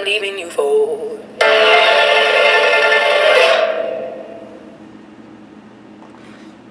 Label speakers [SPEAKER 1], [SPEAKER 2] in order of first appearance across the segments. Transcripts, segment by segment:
[SPEAKER 1] I'm leaving you for.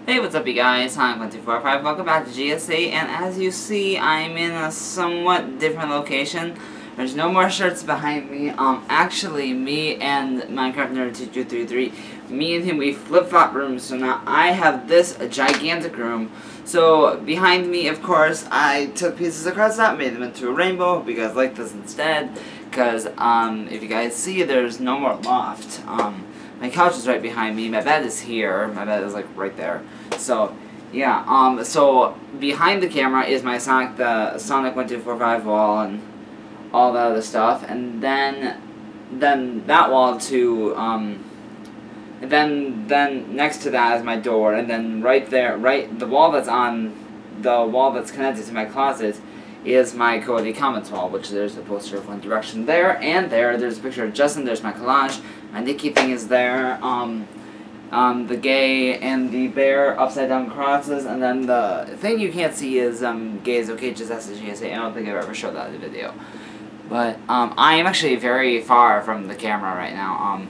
[SPEAKER 1] Hey, what's up you guys? Hi, I'm 2245. Welcome back to GSA, and as you see, I'm in a somewhat different location. There's no more shirts behind me. Um, actually, me and Minecraft Nerd 2233, me and him, we flip-flop rooms, so now I have this gigantic room. So, behind me, of course, I took pieces of cross that, made them into a rainbow. Hope you guys like this instead because, um, if you guys see, there's no more loft. Um, my couch is right behind me. My bed is here. My bed is like right there. So, yeah. Um. So behind the camera is my Sonic the Sonic One Two Four Five wall and all that other stuff, and then then that wall to um. And then then next to that is my door, and then right there, right the wall that's on the wall that's connected to my closet is my Cody Comments wall, which there's a poster of One Direction there, and there, there's a picture of Justin, there's my collage, my Nikki thing is there, um, um, the gay and the bear upside down crosses, and then the thing you can't see is, um, gay is okay, just as GSA, I don't think I've ever showed that in the video. But, um, I am actually very far from the camera right now, um,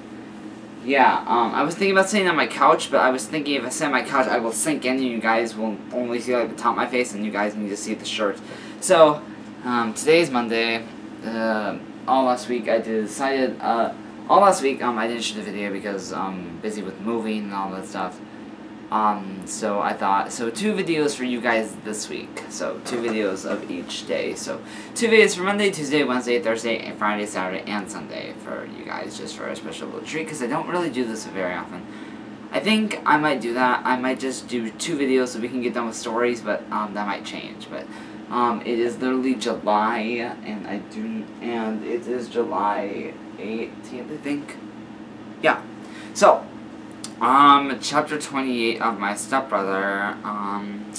[SPEAKER 1] yeah, um, I was thinking about sitting on my couch, but I was thinking if I sit on my couch, I will sink in and you guys will only see like the top of my face and you guys need to see the shirt. So, um, today's Monday. Uh, all last week I decided, uh, all last week um, I didn't shoot a video because I'm busy with moving and all that stuff. Um, so I thought, so two videos for you guys this week. So two videos of each day. So two videos for Monday, Tuesday, Wednesday, Thursday, and Friday, Saturday, and Sunday for you guys just for a special little treat because I don't really do this very often. I think I might do that. I might just do two videos so we can get done with stories, but um, that might change. But um, it is literally July, and I do, and it is July 18th, I think. Yeah. So, um, chapter 28 of my stepbrother, um,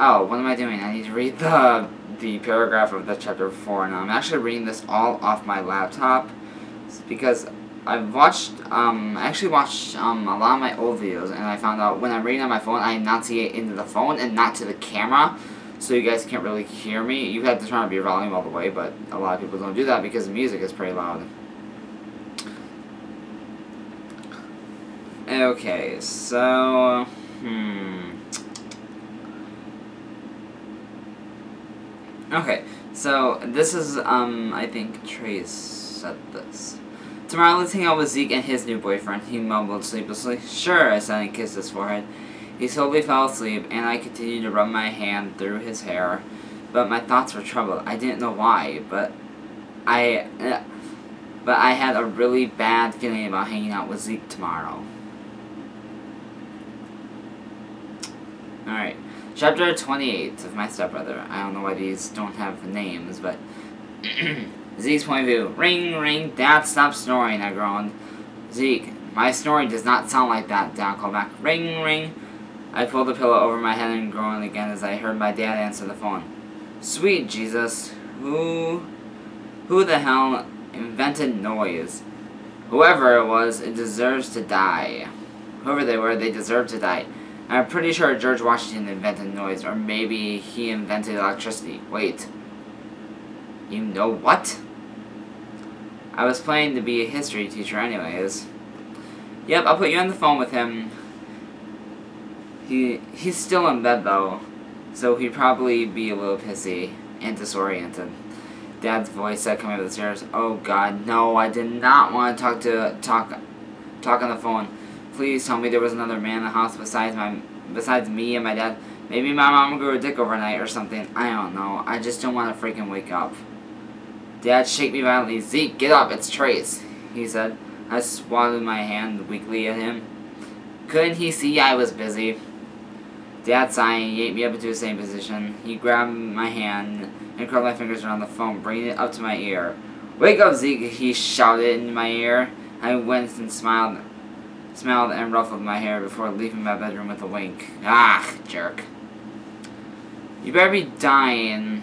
[SPEAKER 1] oh, what am I doing? I need to read the, the paragraph of the chapter 4, and I'm actually reading this all off my laptop, because I've watched, um, I actually watched, um, a lot of my old videos, and I found out when I'm reading on my phone, I enunciate into the phone and not to the camera, so you guys can't really hear me. You have to turn up your volume all the way, but a lot of people don't do that because the music is pretty loud. Okay, so, hmm. Okay, so this is, um, I think Trace said this. Tomorrow let's hang out with Zeke and his new boyfriend. He mumbled sleeplessly. Sure, I said and kissed his forehead. He slowly fell asleep, and I continued to run my hand through his hair, but my thoughts were troubled. I didn't know why, but I, uh, but I had a really bad feeling about hanging out with Zeke tomorrow. Alright, chapter 28 of My Stepbrother. I don't know why these don't have names, but... Zeke's point of view. Ring, ring, Dad, stop snoring, I groaned. Zeke, my snoring does not sound like that, Dad called back. Ring, ring. I pulled the pillow over my head and groaned again as I heard my dad answer the phone. Sweet Jesus, who, who the hell invented noise? Whoever it was, it deserves to die. Whoever they were, they deserve to die. I'm pretty sure George Washington invented noise, or maybe he invented electricity. Wait. You know what? I was planning to be a history teacher anyways. Yep, I'll put you on the phone with him. He he's still in bed though, so he'd probably be a little pissy and disoriented. Dad's voice said coming up the stairs. Oh God, no! I did not want to talk to talk talk on the phone. Please tell me there was another man in the house besides my besides me and my dad. Maybe my mom grew a dick overnight or something. I don't know. I just don't want to freaking wake up. Dad shake me violently. Zeke, get up. It's Trace. He said. I swatted my hand weakly at him. Couldn't he see I was busy? Dad sighing, yanked me up into the same position. He grabbed my hand and curled my fingers around the phone, bringing it up to my ear. Wake up, Zeke, he shouted in my ear. I winced and smiled, smiled and ruffled my hair before leaving my bedroom with a wink. Ah, jerk. You better be dying.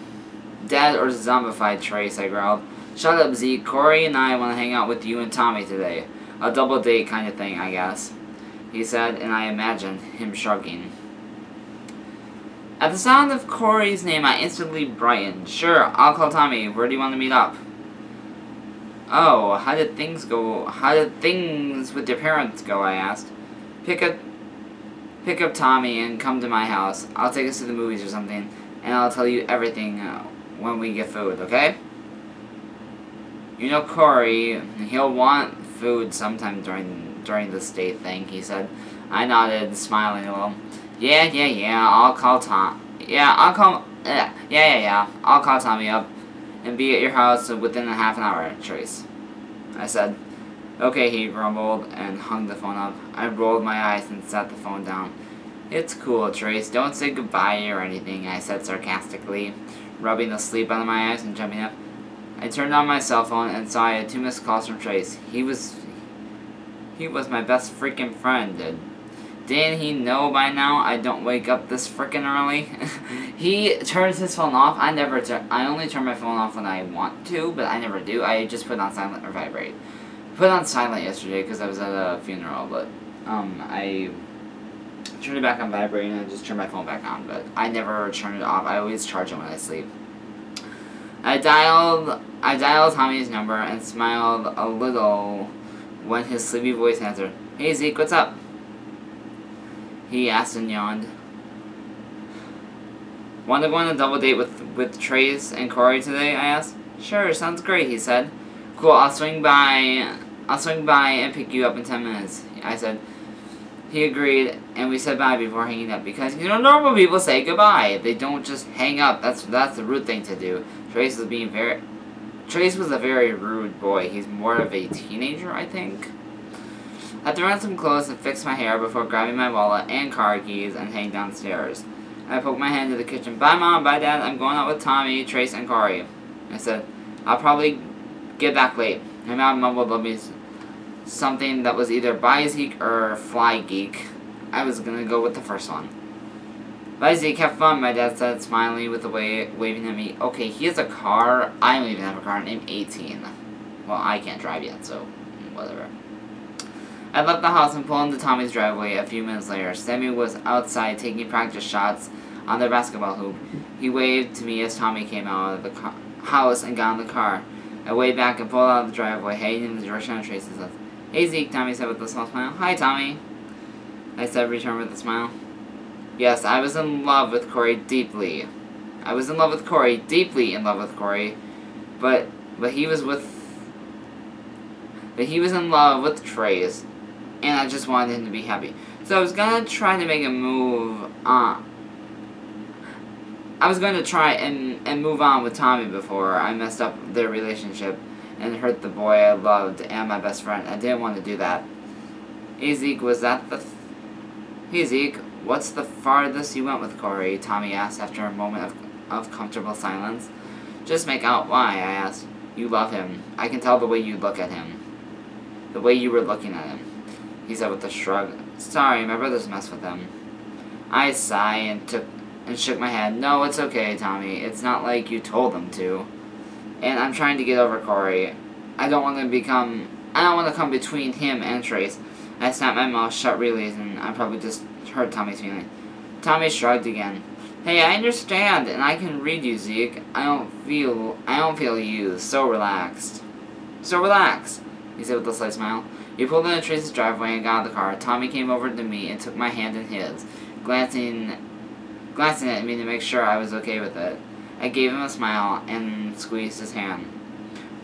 [SPEAKER 1] Dead or zombified, Trace, I growled. Shut up, Zeke. Corey and I want to hang out with you and Tommy today. A double date kind of thing, I guess. He said, and I imagined him shrugging. At the sound of Corey's name, I instantly brightened. Sure, I'll call Tommy. Where do you want to meet up? Oh, how did things go? How did things with your parents go? I asked. Pick up, pick up Tommy and come to my house. I'll take us to the movies or something, and I'll tell you everything uh, when we get food, okay? You know Corey, he'll want food sometime during during the state thing, he said. I nodded, smiling a little. Yeah, yeah, yeah, I'll call Tom. Yeah, I'll call... Yeah, yeah, yeah, yeah. I'll call Tommy up and be at your house within a half an hour, Trace. I said. Okay, he grumbled and hung the phone up. I rolled my eyes and set the phone down. It's cool, Trace. Don't say goodbye or anything, I said sarcastically, rubbing the sleep out of my eyes and jumping up. I turned on my cell phone and saw I had two missed calls from Trace. He was... He was my best freaking friend, dude. Didn't he know by now I don't wake up this freaking early? he turns his phone off. I never turn. I only turn my phone off when I want to, but I never do. I just put on silent or vibrate put on silent yesterday because I was at a funeral, but um, I turned it back on vibrating and just turned my phone back on, but I never turn it off. I always charge it when I sleep. I dialed I dialed Tommy's number and smiled a little when his sleepy voice answered. Hey Zeke, what's up? He asked and yawned. Want to go on a double date with with Trace and Corey today? I asked. Sure, sounds great, he said. Cool, I'll swing by I'll swing by and pick you up in 10 minutes. I said. He agreed, and we said bye before hanging up because you know normal people say goodbye. They don't just hang up. That's that's the rude thing to do. Trace was being very. Trace was a very rude boy. He's more of a teenager, I think. I threw on some clothes and fixed my hair before grabbing my wallet and car keys and heading downstairs. I poked my head into the kitchen. Bye, Mom. Bye, Dad. I'm going out with Tommy, Trace, and Corey. I said, I'll probably get back late. My mom mumbled me something that was either Zeke or Fly Geek. I was gonna go with the first one. Zeke, have fun, my dad said, smiling with a way waving at me. Okay, he has a car. I don't even have a car, I'm 18. Well, I can't drive yet, so whatever. I left the house and pulled into Tommy's driveway a few minutes later. Sammy was outside taking practice shots on their basketball hoop. He waved to me as Tommy came out of the house and got in the car. I waved back and pulled out of the driveway, heading in the direction of Trace's house. Hey Zeke, Tommy said with a small smile. Hi Tommy. I said, return with a smile. Yes, I was in love with Corey deeply. I was in love with Corey, deeply in love with Corey. But, but he was with... But he was in love with Trace. And I just wanted him to be happy. So I was gonna try to make a move on... I was going to try and, and move on with Tommy before I messed up their relationship and hurt the boy I loved and my best friend. I didn't want to do that. Hey Zeke, was that the... Th hey Zeke, what's the farthest you went with Corey? Tommy asked after a moment of, of comfortable silence. Just make out why, I asked. You love him. I can tell the way you look at him. The way you were looking at him. He said with a shrug. Sorry, my brothers messed with him. I sighed and took and shook my head. No, it's okay, Tommy. It's not like you told them to. And I'm trying to get over Corey. I don't want to become... I don't want to come between him and Trace. I snapped my mouth shut really, and I probably just hurt Tommy's feeling. Tommy shrugged again. Hey, I understand, and I can read you, Zeke. I don't feel... I don't feel used. So relaxed. So relaxed, he said with a slight smile. He pulled into Trace's driveway and got out of the car. Tommy came over to me and took my hand in his, glancing, glancing at me to make sure I was okay with it. I gave him a smile and squeezed his hand.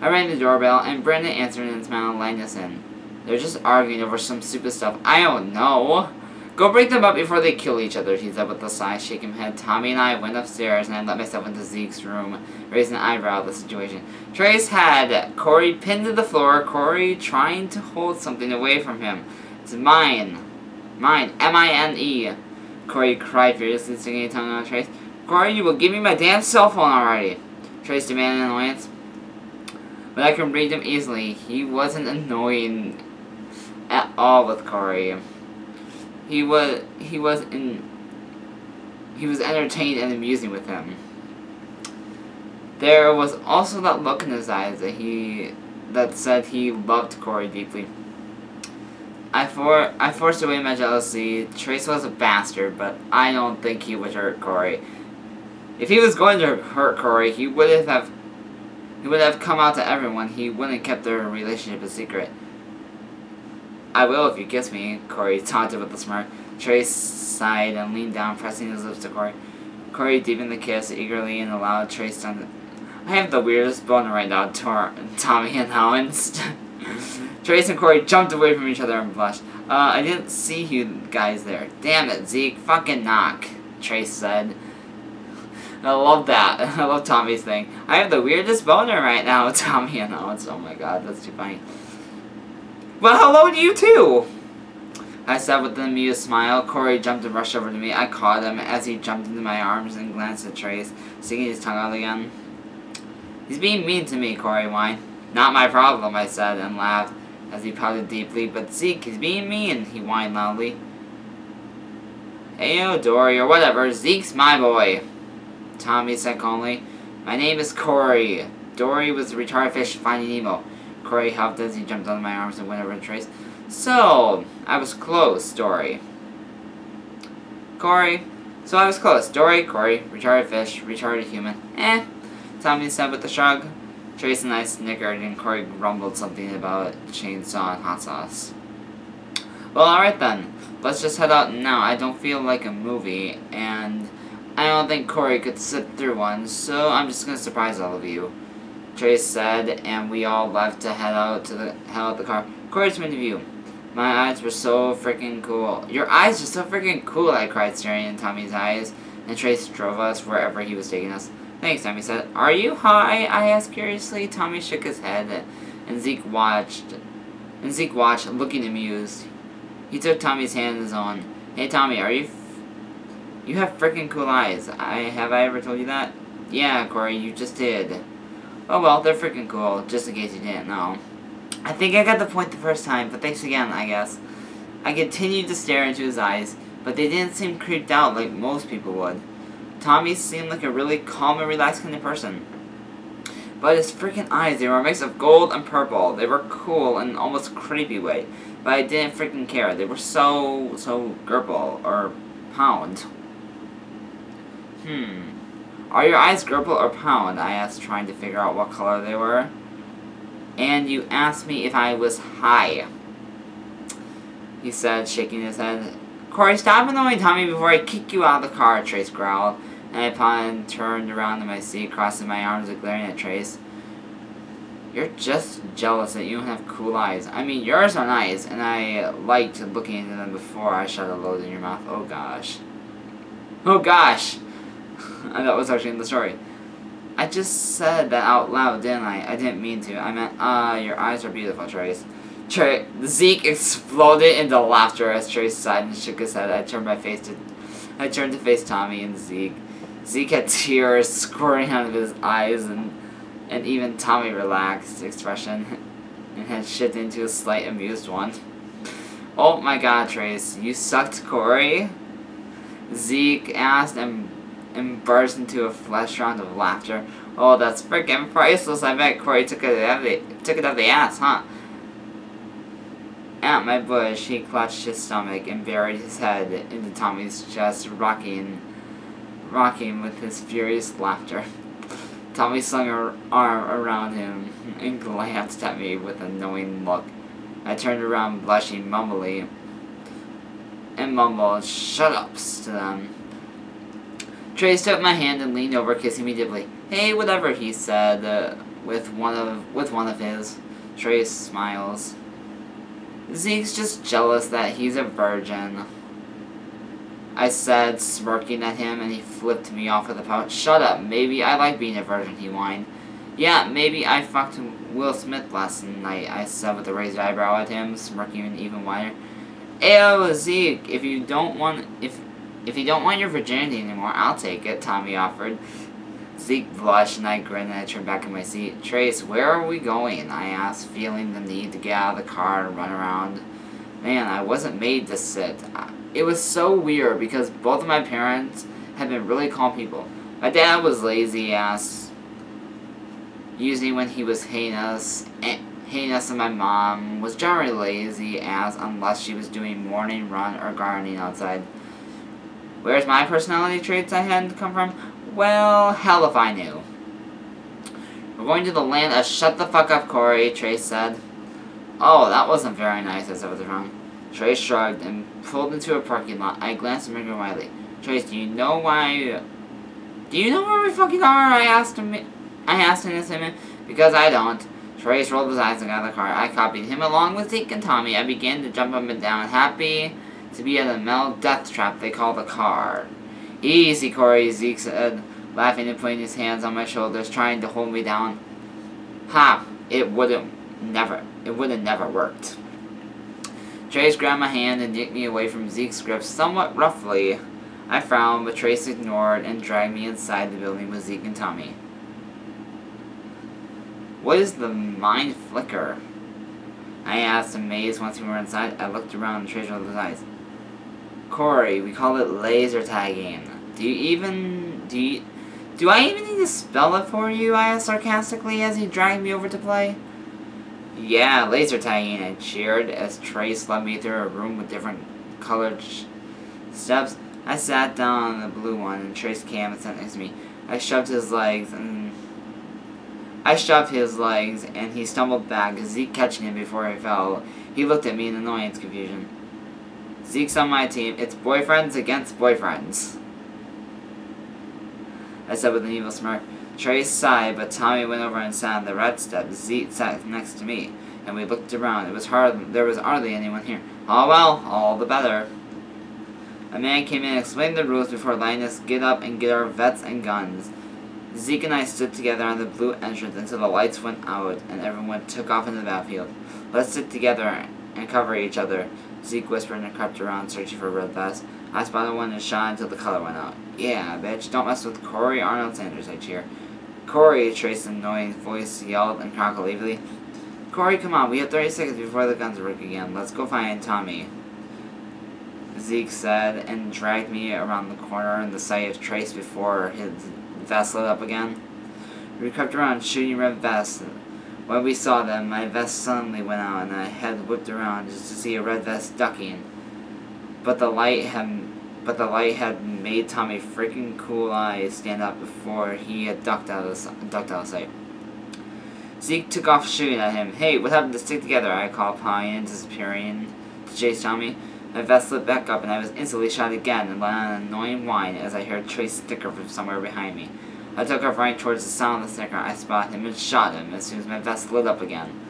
[SPEAKER 1] I rang the doorbell, and Brenda answered and smiled, letting us in. They're just arguing over some stupid stuff. I don't know. Go break them up before they kill each other, he said with a sigh, shaking head. Tommy and I went upstairs, and I let myself into Zeke's room, raising an eyebrow at the situation. Trace had Corey pinned to the floor, Corey trying to hold something away from him. It's mine. Mine. M-I-N-E. Corey cried furiously, sticking a tongue on Trace. Corey, you will give me my damn cell phone already. Trace demanded in annoyance. But I can read him easily. He wasn't annoying at all with Corey. He was he was in he was entertained and amusing with him. There was also that look in his eyes that he that said he loved Corey deeply. I for I forced away my jealousy. Trace was a bastard, but I don't think he would hurt Corey. If he was going to hurt Corey, he would have he would have come out to everyone. He wouldn't have kept their relationship a secret. I will if you kiss me, Corey taunted with a smirk. Trace sighed and leaned down, pressing his lips to Corey. Corey deepened the kiss eagerly and allowed Trace to... I have the weirdest boner right now, Tor Tommy and Howens. Trace and Corey jumped away from each other and blushed. Uh, I didn't see you guys there. Damn it, Zeke. Fucking knock, Trace said. I love that. I love Tommy's thing. I have the weirdest boner right now, Tommy and Owens. Oh my god, that's too funny. Well, hello to you too! I said with an amused smile. Corey jumped and rushed over to me. I caught him as he jumped into my arms and glanced at Trace, sticking his tongue out again. He's being mean to me, Corey whined. Not my problem, I said, and laughed as he pouted deeply. But Zeke, he's being mean, he whined loudly. Heyo, Dory, or whatever. Zeke's my boy. Tommy said calmly. My name is Corey. Dory was the retarded fish finding Nemo. Corey helped as he jumped onto my arms and went over to Trace. So, I was close, Dory. Corey. So I was close. Dory, Corey, retarded fish, retarded human. Eh. Tommy said with a shrug. Trace and I snickered and Corey grumbled something about chainsaw and hot sauce. Well, alright then. Let's just head out now. I don't feel like a movie, and I don't think Corey could sit through one, so I'm just gonna surprise all of you. Trace said, and we all left to head out to the head out the car. Corey's point of view. My eyes were so freaking cool. Your eyes are so freaking cool, I cried, staring in Tommy's eyes, and Trace drove us wherever he was taking us. Thanks, Tommy said. Are you high? I asked curiously. Tommy shook his head, and Zeke watched. And Zeke watched, looking amused. He took Tommy's hand in his own. Hey, Tommy, are you you have freaking cool eyes. I have I ever told you that? Yeah, Corey, you just did. Oh well, they're freaking cool, just in case you didn't know. I think I got the point the first time, but thanks again, I guess. I continued to stare into his eyes, but they didn't seem creeped out like most people would. Tommy seemed like a really calm and relaxed kind of person. But his freaking eyes, they were a mix of gold and purple. They were cool in an almost creepy way. But I didn't freaking care. They were so, so Gerbil, or Pound. Hmm. Are your eyes Gerbil or Pound? I asked, trying to figure out what color they were. And you asked me if I was high. He said, shaking his head. Corey, stop annoying Tommy before I kick you out of the car, Trace growled. And I upon turned around in my seat, crossing my arms and glaring at Trace. You're just jealous that you don't have cool eyes. I mean, yours are nice, and I liked looking into them before I shot a load in your mouth. Oh gosh. Oh gosh! And that was actually in the story. I just said that out loud, didn't I? I didn't mean to. I meant, uh, your eyes are beautiful, Trace. Tra Zeke exploded into laughter as Trace sighed and shook his head. I turned my face to, I turned to face Tommy and Zeke. Zeke had tears squirting out of his eyes, and and even Tommy relaxed expression and had shifted into a slight amused one. Oh my God, Trace, you sucked Corey. Zeke asked and and burst into a flesh round of laughter. Oh, that's freaking priceless. I bet Corey took it out of the, took it out of the ass, huh? At my bush, he clutched his stomach and buried his head into Tommy's chest, rocking, rocking with his furious laughter. Tommy slung her arm around him and glanced at me with a knowing look. I turned around, blushing mumbly, and mumbled shut-ups to them. Trace took my hand and leaned over, kissing me deeply. Hey, whatever, he said, uh, with one of with one of his. Trace smiles. Zeke's just jealous that he's a virgin. I said, smirking at him, and he flipped me off with a pout. Shut up, maybe I like being a virgin, he whined. Yeah, maybe I fucked Will Smith last night, I said with a raised eyebrow at him, smirking even wider. Ayo, Zeke, if you don't want, if if you don't want your virginity anymore, I'll take it, Tommy offered. Zeke blushed and I grinned and I turned back in my seat. Trace, where are we going? I asked, feeling the need to get out of the car and run around. Man, I wasn't made to sit. It was so weird because both of my parents had been really calm people. My dad was lazy ass, usually when he was heinous, and heinous and my mom was generally lazy ass unless she was doing morning run or gardening outside. Where's my personality traits I had come from? Well, hell if I knew. We're going to the land of shut the fuck up, Corey, Trace said. Oh, that wasn't very nice, as I said with a frown. Trace shrugged and pulled into a parking lot. I glanced at Megan Riley. Trace, do you know why... Do you know where we fucking are? I asked him. I asked him Because I don't. Trace rolled his eyes and got out of the car. I copied him along with Zeke and Tommy. I began to jump up and down, happy to be in a metal death trap they call the car. Easy, Corey, Zeke said, laughing and putting his hands on my shoulders, trying to hold me down. Ha! It wouldn't never. It would have never worked. Trace grabbed my hand and yanked me away from Zeke's grip somewhat roughly. I frowned, but Trace ignored and dragged me inside the building with Zeke and Tommy. What is the mind flicker? I asked, amazed once we were inside. I looked around and Trace rolled his eyes. Corey, we call it laser tagging. Do you even... do you... Do I even need to spell it for you? I asked sarcastically as he dragged me over to play. Yeah, laser tagging, I cheered as Trace led me through a room with different colored steps. I sat down on the blue one and Trace came and sat next to me. I shoved his legs and I shoved his legs and he stumbled back, Zeke catching him before he fell. He looked at me in annoyance confusion. Zeke's on my team. It's boyfriends against boyfriends. I said with an evil smirk. Trace sighed, but Tommy went over and sat on the red step. Zeke sat next to me, and we looked around. It was hard. There was hardly anyone here. Oh well, all the better. A man came in and explained the rules before letting us get up and get our vets and guns. Zeke and I stood together on the blue entrance until the lights went out and everyone took off into the battlefield. Let's sit together and cover each other. Zeke whispered and crept around searching for red vest. I spotted one and shot until the color went out. Yeah, bitch, don't mess with Corey Arnold Sanders, I cheer. Corey, Trace's annoying voice yelled and crackled evilly. Corey, come on, we have 30 seconds before the guns work again. Let's go find Tommy. Zeke said, and dragged me around the corner in the sight of Trace before his vest lit up again. We crept around shooting red vests. When we saw them, my vest suddenly went out and I had whipped around just to see a red vest ducking. But the light had but the light had made Tommy freaking cool eyes stand up before he had ducked out of ducked out of sight. Zeke took off shooting at him. Hey, what happened to stick together? I called Pine, disappearing to chase Tommy. My vest lit back up and I was instantly shot again and let out an annoying whine as I heard Trace sticker from somewhere behind me. I took off right towards the sound of the sticker. I spotted him and shot him as soon as my vest lit up again.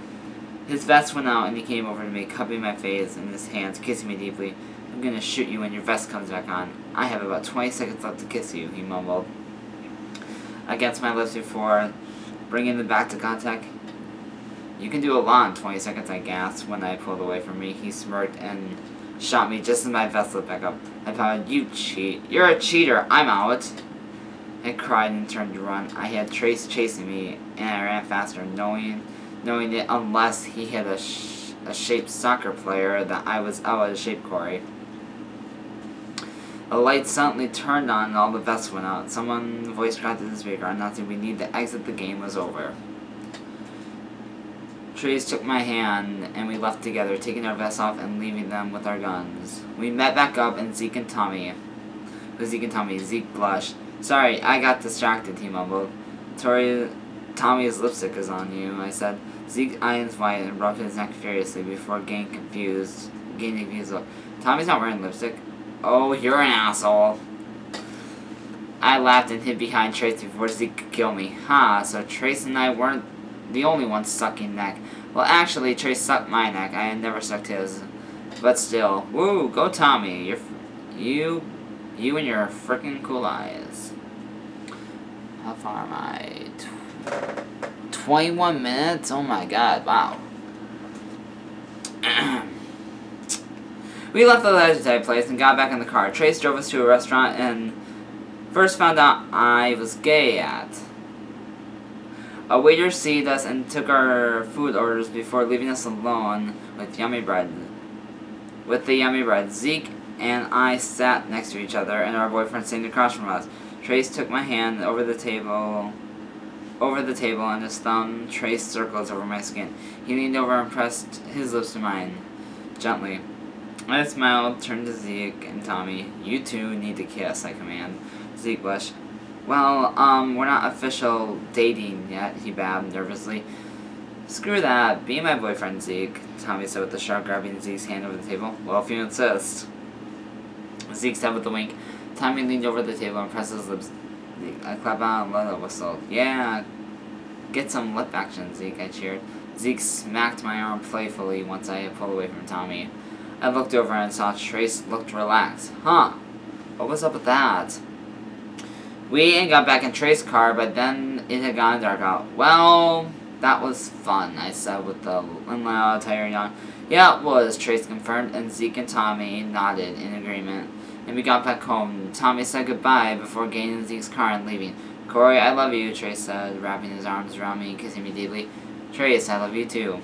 [SPEAKER 1] His vest went out and he came over to me, cupping my face in his hands, kissing me deeply. I'm gonna shoot you when your vest comes back on. I have about 20 seconds left to kiss you, he mumbled. Against my lips before bringing them back to contact. You can do a lot in 20 seconds, I gasped when I pulled away from me. He smirked and shot me just as my vest lit back up. I pouted, you cheat. You're a cheater. I'm out. I cried and turned to run. I had Trace chasing me, and I ran faster, knowing, knowing that unless he had a, sh a shaped soccer player, that I was out of shape, Corey. A light suddenly turned on and all the vests went out. Someone voice cracked in the speaker announcing we need to exit the game was over. Trace took my hand and we left together, taking our vests off and leaving them with our guns. We met back up and Zeke and Tommy. With Zeke and Tommy, Zeke blushed. Sorry, I got distracted, he mumbled. Tori, Tommy's lipstick is on you, I said. Zeke his white and rubbed his neck furiously before getting confused. Getting confused. Look. Tommy's not wearing lipstick. Oh, you're an asshole. I laughed and hid behind Trace before Zeke could kill me. Ha, huh, so Trace and I weren't the only ones sucking neck. Well, actually, Trace sucked my neck. I had never sucked his. But still, woo, go Tommy. You're, you, you and your freaking cool eyes. How far am I? 21 minutes? Oh my god, wow. We left the legendary place and got back in the car. Trace drove us to a restaurant and first found out I was gay at. A waiter seated us and took our food orders before leaving us alone with yummy bread. With the yummy bread, Zeke and I sat next to each other and our boyfriend sitting across from us. Trace took my hand over the table over the table and his thumb traced circles over my skin. He leaned over and pressed his lips to mine, gently. I smiled, turned to Zeke and Tommy. You two need to kiss, I command. Zeke blushed. Well, um, we're not official dating yet, he babbed nervously. Screw that. Be my boyfriend, Zeke, Tommy said with a shark grabbing Zeke's hand over the table. Well, if you insist. Zeke said with a wink. Tommy leaned over the table and pressed his lips. I clap out and let it whistle. Yeah, get some lip action, Zeke, I cheered. Zeke smacked my arm playfully once I had pulled away from Tommy. I looked over and saw Trace looked relaxed. Huh. What was up with that? We ain't got back in Trace's car, but then it had gone dark out. Well, that was fun, I said with the loud, tired yawn. Yeah, it was, Trace confirmed, and Zeke and Tommy nodded in agreement. And we got back home. Tommy said goodbye before getting in Zeke's car and leaving. Corey, I love you, Trace said, wrapping his arms around me and kissing me deeply. Trace, I love you too.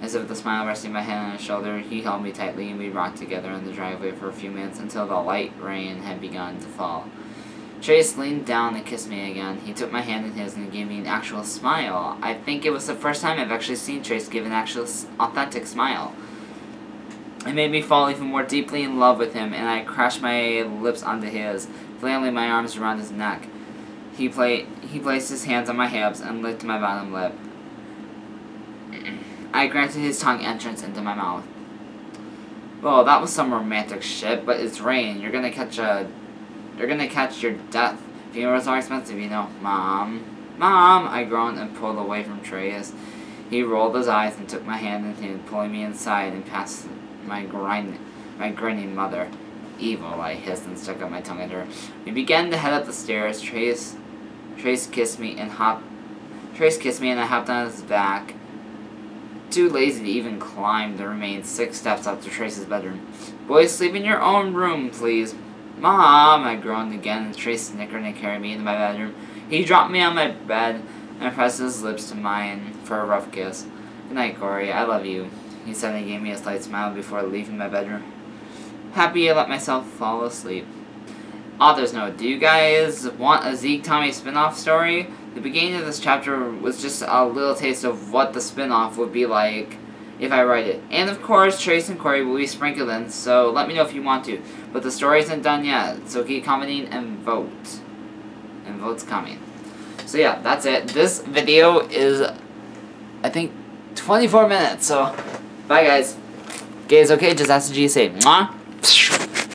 [SPEAKER 1] As if a smile resting my head on his shoulder, he held me tightly and we rocked together in the driveway for a few minutes until the light rain had begun to fall. Trace leaned down and kissed me again. He took my hand in his and gave me an actual smile. I think it was the first time I've actually seen Trace give an actual authentic smile. It made me fall even more deeply in love with him, and I crashed my lips onto his, flailing my arms around his neck. He, play, he placed his hands on my hips and licked my bottom lip. I granted his tongue entrance into my mouth. Well, that was some romantic shit, but it's rain. You're gonna catch a you're gonna catch your death. Funerals are expensive, you know. Mom. Mom! I groaned and pulled away from Trace. He rolled his eyes and took my hand in his, pulling me inside and past my grind, my grinning mother. Evil, I hissed and stuck out my tongue at her. We began to head up the stairs. Trace, Trace kissed me and hopped. Trace kissed me and I hopped on his back. Too lazy to even climb the remaining six steps up to Trace's bedroom. Boys, sleep in your own room, please. Mom, I groaned again, and Trace snickered and carried me into my bedroom. He dropped me on my bed and pressed his lips to mine for a rough kiss. Good night, Corey. I love you, he said and gave me a slight smile before leaving my bedroom. Happy I let myself fall asleep. Ah, Author's note, do you guys want a Zeke Tommy spin-off story? The beginning of this chapter was just a little taste of what the spin-off would be like if I write it. And of course, Trace and Corey will be sprinkled in, so let me know if you want to. But the story isn't done yet, so keep commenting and vote. And vote's coming. So yeah, that's it. This video is, I think, 24 minutes, so bye guys. Guys, okay, just ask the GSA. Mwah!